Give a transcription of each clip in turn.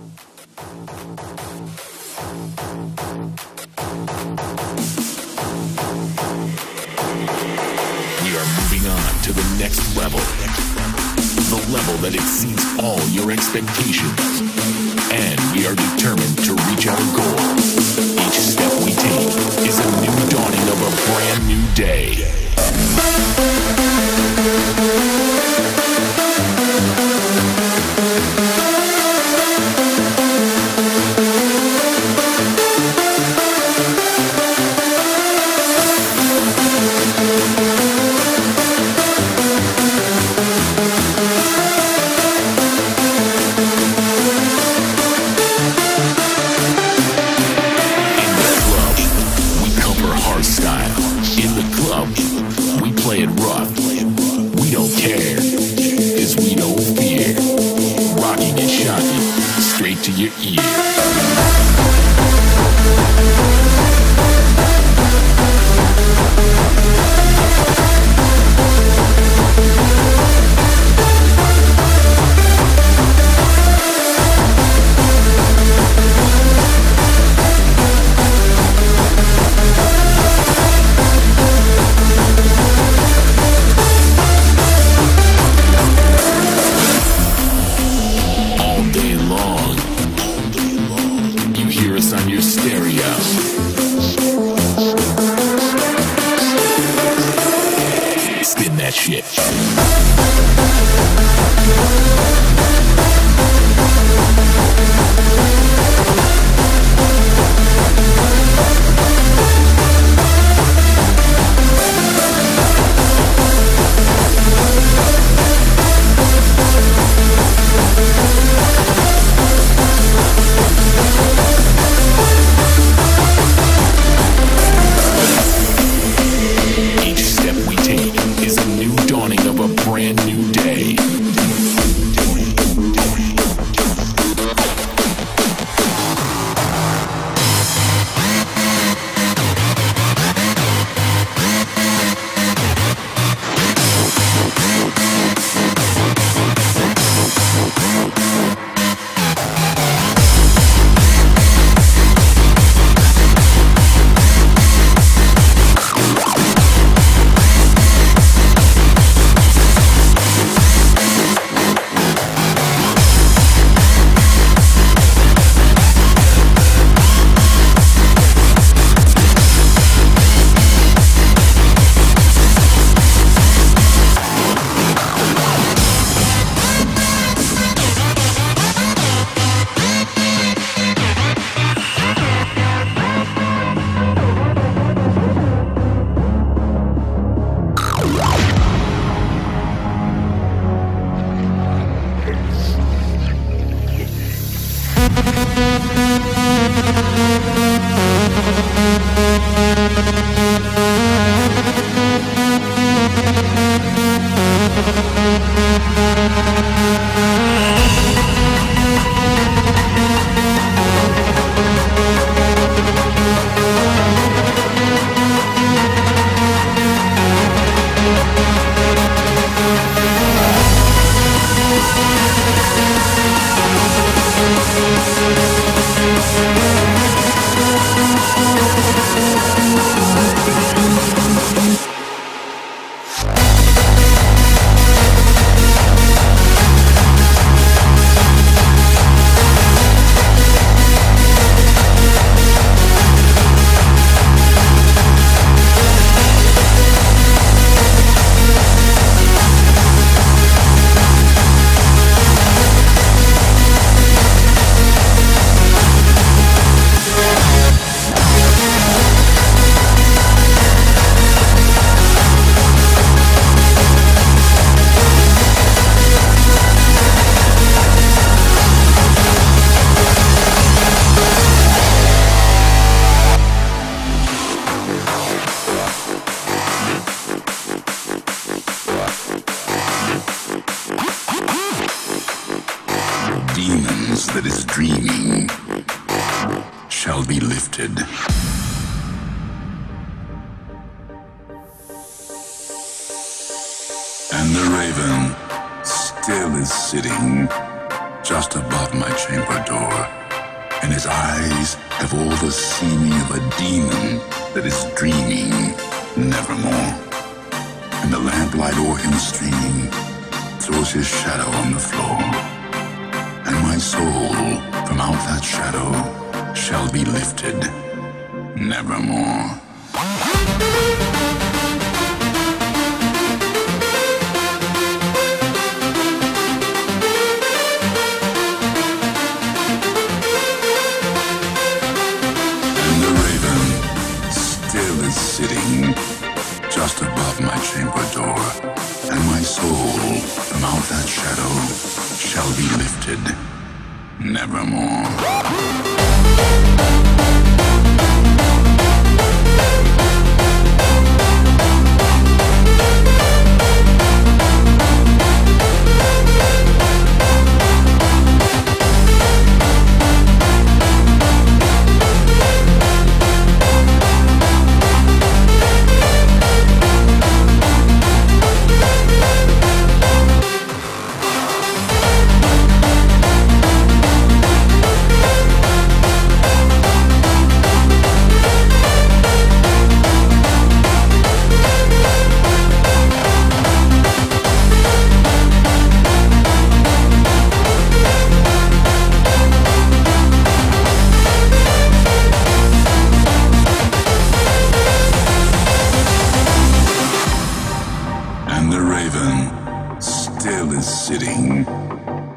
We are moving on to the next level. The level that exceeds all your expectations. And we are determined to reach our goal. Each step we take is a new dawning of a brand new day. care, cause we don't fear. Rocky and shocky, straight to your ear. Stereo. Spin that shit. that is dreaming shall be lifted. And the raven still is sitting just above my chamber door, and his eyes have all the seeming of a demon that is dreaming nevermore. And the lamplight o'er him streaming throws his shadow on the floor. And my soul from out that shadow shall be lifted nevermore. And the raven still is sitting just above my chamber door. And my soul from out that shadow shall be lifted nevermore.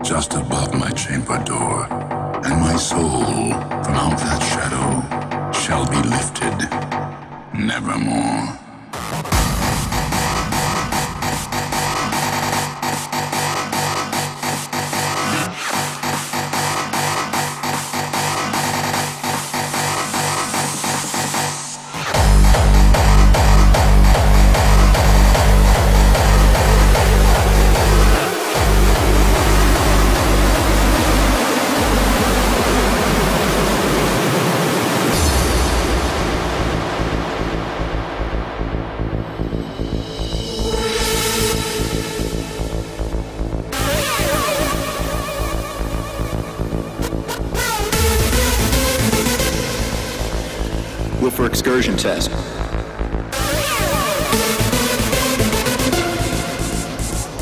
Just above my chamber door. Woofer excursion test.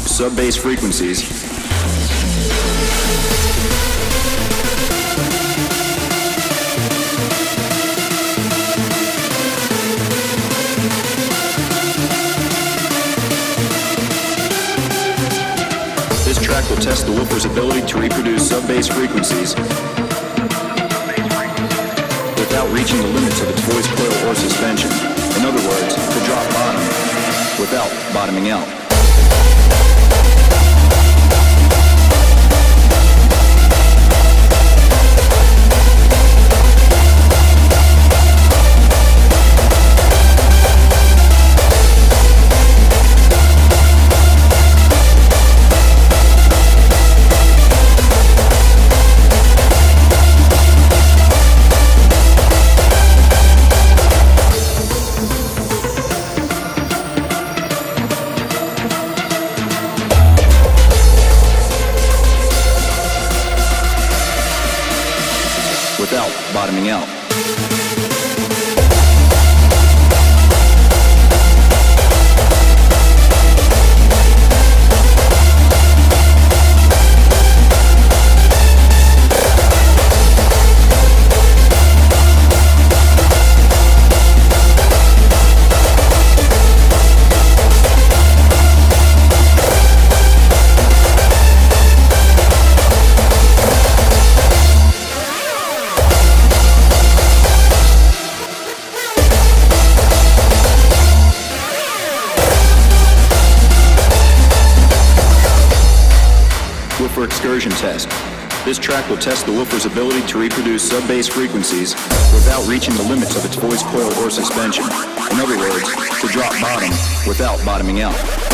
Sub-bass frequencies. This track will test the woofer's ability to reproduce sub-bass frequencies without reaching the limits of its voice coil or suspension. In other words, to drop bottom without bottoming out. Without bottoming out. Woofer excursion test. This track will test the woofer's ability to reproduce sub-bass frequencies without reaching the limits of its voice coil or suspension. In other words, to drop bottom without bottoming out.